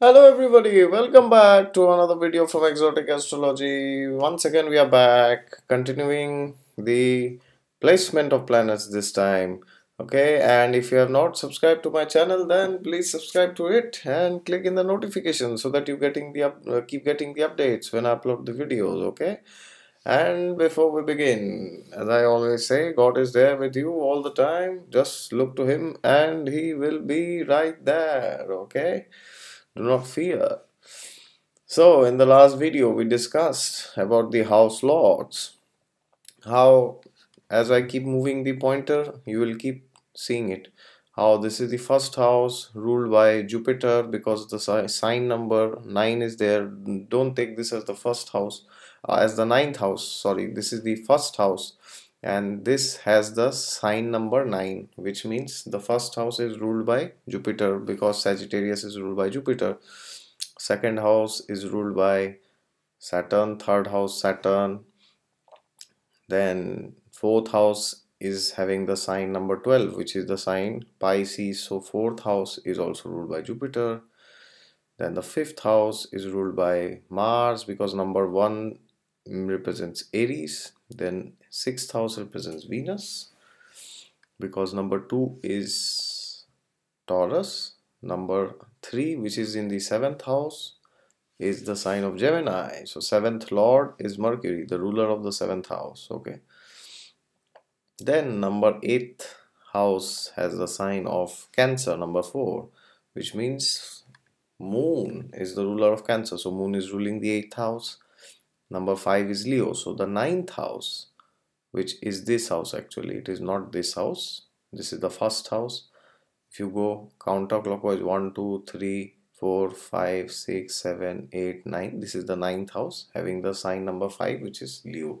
Hello everybody, welcome back to another video from Exotic Astrology. Once again we are back continuing the placement of planets this time. Okay, and if you have not subscribed to my channel then please subscribe to it and click in the notification so that you getting the up, uh, keep getting the updates when I upload the videos, okay? And before we begin, as I always say, God is there with you all the time. Just look to Him and He will be right there, okay? Do not fear. So, in the last video, we discussed about the house lords. How, as I keep moving the pointer, you will keep seeing it. How this is the first house ruled by Jupiter because the sign number 9 is there. Don't take this as the first house, uh, as the ninth house. Sorry, this is the first house and this has the sign number 9 which means the first house is ruled by Jupiter because Sagittarius is ruled by Jupiter. Second house is ruled by Saturn. Third house Saturn. Then fourth house is having the sign number 12 which is the sign Pisces so fourth house is also ruled by Jupiter. Then the fifth house is ruled by Mars because number 1 represents Aries then sixth house represents Venus because number two is Taurus number three which is in the seventh house is the sign of Gemini. So seventh lord is Mercury the ruler of the seventh house okay. Then number eighth house has the sign of Cancer number four which means moon is the ruler of Cancer. So moon is ruling the eighth house number 5 is Leo. So the ninth house which is this house actually it is not this house. This is the first house. If you go counterclockwise 1 2 3 4 5 6 7 8 9 this is the ninth house having the sign number 5 which is Leo.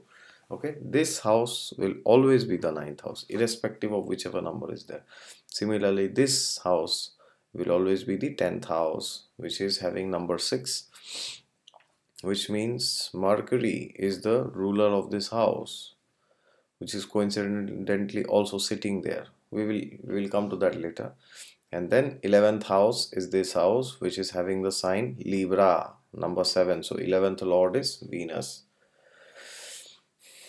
Okay this house will always be the ninth house irrespective of whichever number is there. Similarly this house will always be the 10th house which is having number 6 which means Mercury is the ruler of this house which is coincidentally also sitting there. We will we will come to that later. And then 11th house is this house which is having the sign Libra number 7 so 11th lord is Venus.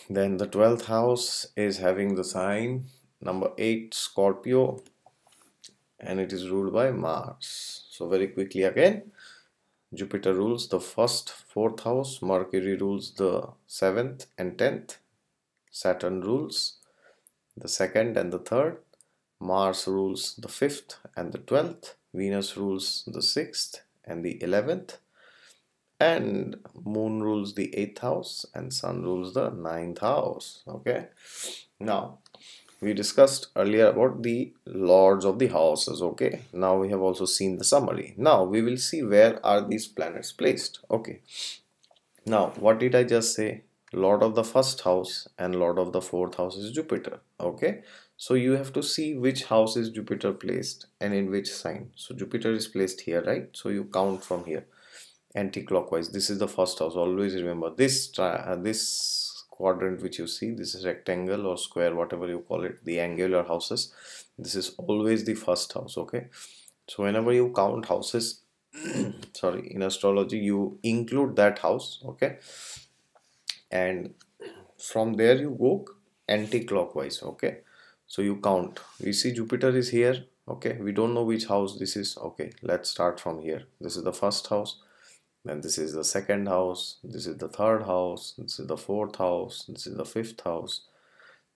Then the 12th house is having the sign number 8 Scorpio and it is ruled by Mars. So very quickly again Jupiter rules the first fourth house, Mercury rules the seventh and tenth, Saturn rules the second and the third, Mars rules the fifth and the twelfth, Venus rules the sixth and the eleventh, and Moon rules the eighth house, and Sun rules the ninth house. Okay, now we discussed earlier about the lords of the houses okay? Now we have also seen the summary. Now we will see where are these planets placed okay? Now what did i just say? Lord of the first house and lord of the fourth house is jupiter okay? So you have to see which house is jupiter placed and in which sign. So jupiter is placed here right? So you count from here. Anti-clockwise. This is the first house. Always remember this uh, this quadrant which you see this is rectangle or square whatever you call it the angular houses. This is always the first house okay? So whenever you count houses sorry in astrology you include that house okay? And from there you go anti-clockwise okay? So you count. We see Jupiter is here okay? We don't know which house this is okay? Let's start from here. This is the first house then this is the second house this is the third house this is the fourth house this is the fifth house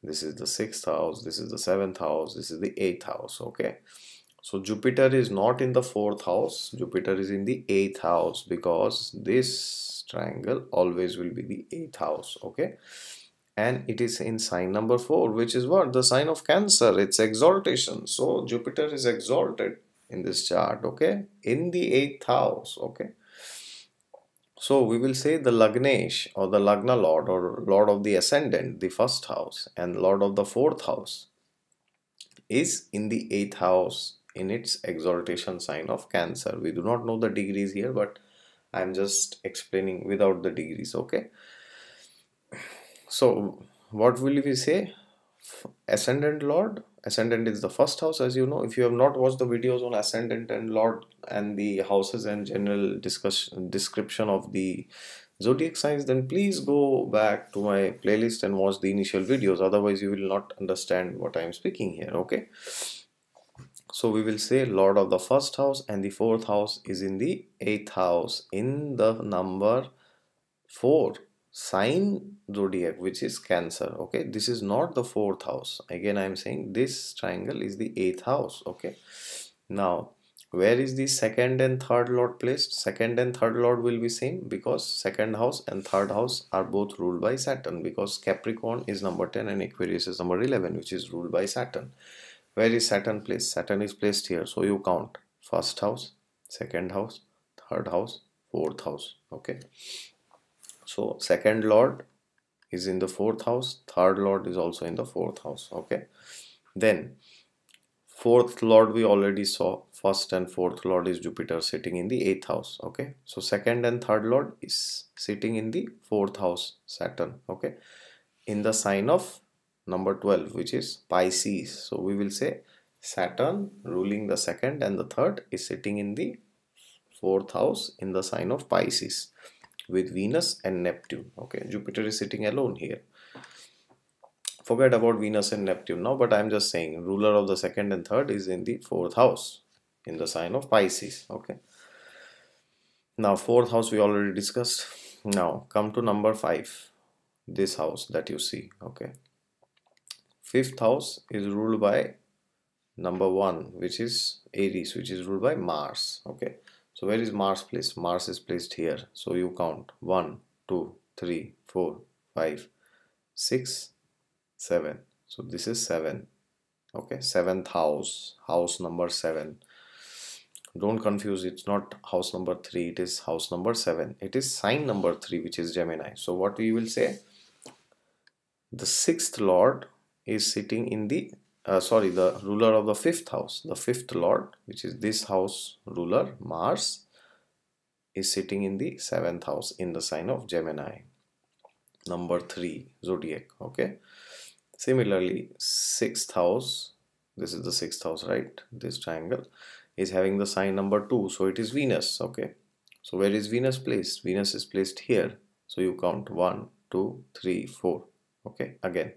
this is the sixth house this is the seventh house this is the eighth house okay? So jupiter is not in the fourth house jupiter is in the eighth house because this triangle always will be the eighth house okay? And it is in sign number four which is what? The sign of cancer it's exaltation. So jupiter is exalted in this chart okay? In the eighth house okay so we will say the Lagnesh or the Lagna Lord or Lord of the Ascendant, the first house, and Lord of the fourth house is in the eighth house in its exaltation sign of Cancer. We do not know the degrees here, but I'm just explaining without the degrees, okay? So what will we say? Ascendant Lord ascendant is the first house as you know. If you have not watched the videos on ascendant and lord and the houses and general discussion description of the zodiac signs then please go back to my playlist and watch the initial videos. Otherwise you will not understand what i am speaking here okay? So we will say lord of the first house and the fourth house is in the eighth house. In the number 4 sign zodiac which is cancer okay? This is not the fourth house. Again i am saying this triangle is the eighth house okay? Now where is the second and third lord placed? Second and third lord will be same because second house and third house are both ruled by saturn because capricorn is number 10 and aquarius is number 11 which is ruled by saturn. Where is saturn placed? Saturn is placed here so you count. First house second house third house fourth house okay so second lord is in the fourth house third lord is also in the fourth house okay? Then fourth lord we already saw first and fourth lord is jupiter sitting in the eighth house okay? So second and third lord is sitting in the fourth house saturn okay? In the sign of number 12 which is pisces. So we will say saturn ruling the second and the third is sitting in the fourth house in the sign of pisces with Venus and Neptune. Okay, Jupiter is sitting alone here. Forget about Venus and Neptune now, but I'm just saying ruler of the second and third is in the fourth house in the sign of Pisces. Okay. Now, fourth house we already discussed. Now, come to number five, this house that you see. Okay. Fifth house is ruled by number one, which is Aries, which is ruled by Mars. Okay so where is Mars placed? Mars is placed here. So you count 1, 2, 3, 4, 5, 6, 7. So this is 7. Okay, 7th house, house number 7. Don't confuse, it's not house number 3, it is house number 7. It is sign number 3 which is Gemini. So what we will say? The 6th lord is sitting in the uh, sorry the ruler of the fifth house the fifth lord which is this house ruler mars is sitting in the seventh house in the sign of gemini. Number three zodiac okay? Similarly sixth house this is the sixth house right? This triangle is having the sign number two so it is venus okay? So where is venus placed? Venus is placed here. So you count one two three four okay? Again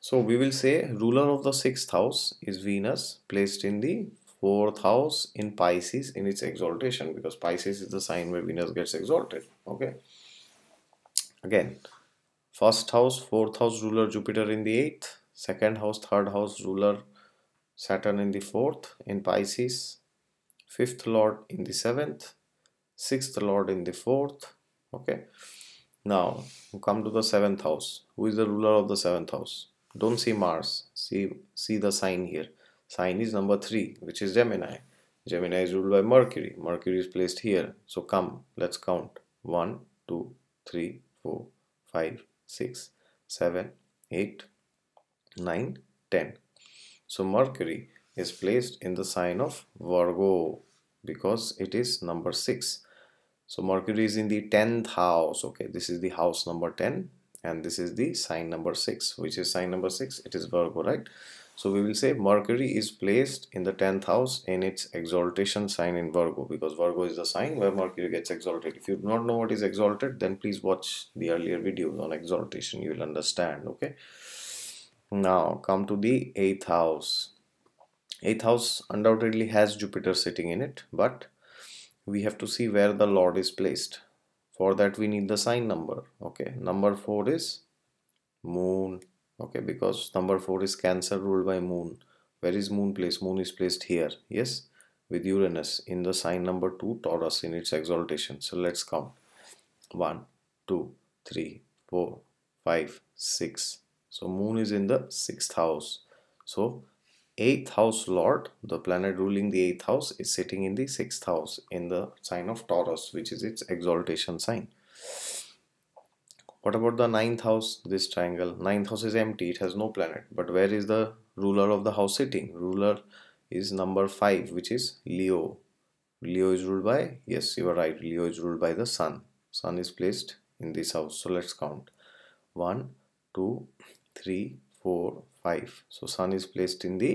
so we will say ruler of the sixth house is Venus placed in the fourth house in Pisces in its exaltation because Pisces is the sign where Venus gets exalted. Okay. Again, first house, fourth house ruler Jupiter in the eighth, second house, third house ruler Saturn in the fourth in Pisces, fifth lord in the seventh, sixth lord in the fourth. Okay. Now come to the seventh house. Who is the ruler of the seventh house? Don't see Mars. See see the sign here. Sign is number three which is Gemini. Gemini is ruled by Mercury. Mercury is placed here. So come let's count. One two three four five six seven eight nine ten. So Mercury is placed in the sign of Virgo because it is number 6 so Mercury is in the 10th house. Okay this is the house number 10 and this is the sign number 6 which is sign number 6 it is Virgo right? So we will say Mercury is placed in the 10th house in its exaltation sign in Virgo because Virgo is the sign where Mercury gets exalted. If you do not know what is exalted then please watch the earlier videos on exaltation. You will understand okay? Now come to the 8th house. 8th house undoubtedly has Jupiter sitting in it but we have to see where the Lord is placed for that we need the sign number okay? Number 4 is moon okay? Because number 4 is cancer ruled by moon. Where is moon placed? Moon is placed here yes? With uranus in the sign number 2 taurus in its exaltation. So let's count. 1 2 3 4 5 6 so moon is in the sixth house. So eighth house lord the planet ruling the eighth house is sitting in the sixth house in the sign of taurus which is its exaltation sign. What about the ninth house this triangle? Ninth house is empty it has no planet. But where is the ruler of the house sitting? Ruler is number five which is leo. Leo is ruled by yes you are right leo is ruled by the sun. Sun is placed in this house so let's count. One two three four 5 so sun is placed in the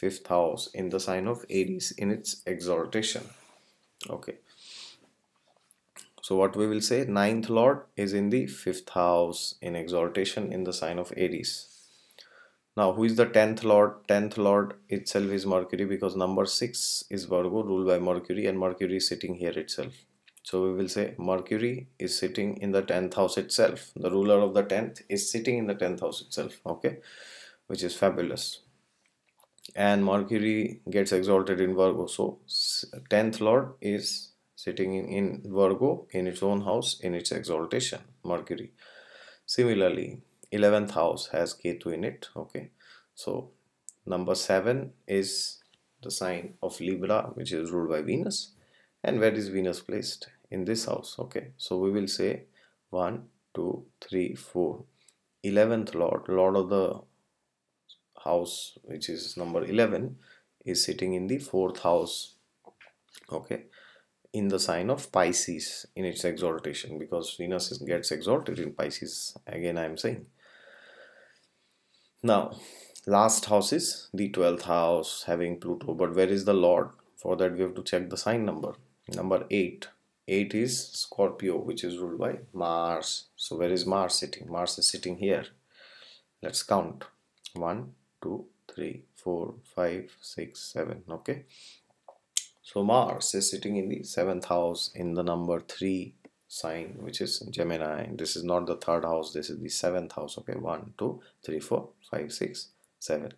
fifth house in the sign of Aries in its exaltation. Okay. So what we will say? Ninth lord is in the fifth house in exaltation in the sign of Aries. Now who is the 10th lord? 10th lord itself is mercury because number 6 is virgo ruled by mercury and mercury is sitting here itself. So we will say mercury is sitting in the 10th house itself. The ruler of the 10th is sitting in the 10th house itself. Okay which is fabulous. And mercury gets exalted in virgo. So 10th lord is sitting in, in virgo in its own house in its exaltation mercury. Similarly 11th house has ketu in it okay? So number 7 is the sign of libra which is ruled by venus. And where is venus placed? In this house okay? So we will say 1 2 3 4 11th lord lord of the house which is number 11 is sitting in the fourth house okay in the sign of Pisces in its exaltation because Venus gets exalted in Pisces again I am saying now, last house is the 12th house having Pluto. But where is the Lord? For that, we have to check the sign number. Number 8. 8 is Scorpio, which is ruled by Mars. So, where is Mars sitting? Mars is sitting here. Let's count 1, 2, 3, 4, 5, 6, 7. Okay. So, Mars is sitting in the 7th house in the number 3 sign which is Gemini this is not the third house this is the seventh house okay one two three four five six seven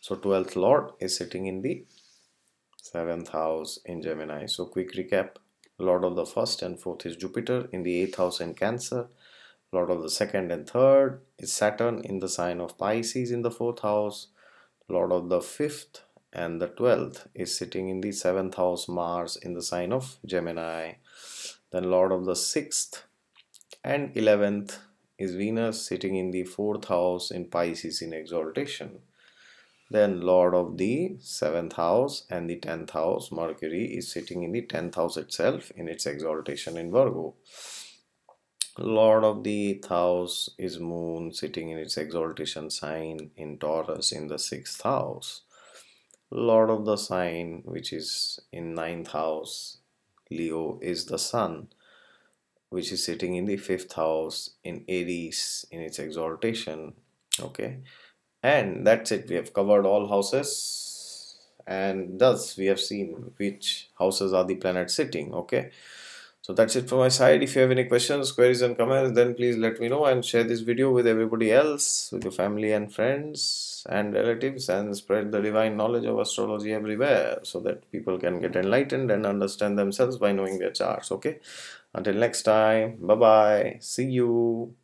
so 12th lord is sitting in the seventh house in Gemini so quick recap lord of the first and fourth is Jupiter in the eighth house in Cancer lord of the second and third is Saturn in the sign of Pisces in the fourth house lord of the fifth and the 12th is sitting in the seventh house Mars in the sign of Gemini then Lord of the sixth and eleventh is Venus sitting in the fourth house in Pisces in exaltation. Then Lord of the seventh house and the tenth house, Mercury, is sitting in the tenth house itself in its exaltation in Virgo. Lord of the house is Moon sitting in its exaltation sign in Taurus in the sixth house. Lord of the sign, which is in ninth house, Leo is the sun which is sitting in the fifth house in Aries in its exaltation okay? And that's it. We have covered all houses. And thus we have seen which houses are the planets sitting okay so that's it from my side. If you have any questions queries and comments then please let me know and share this video with everybody else with your family and friends and relatives and spread the divine knowledge of astrology everywhere so that people can get enlightened and understand themselves by knowing their charts okay? Until next time bye bye see you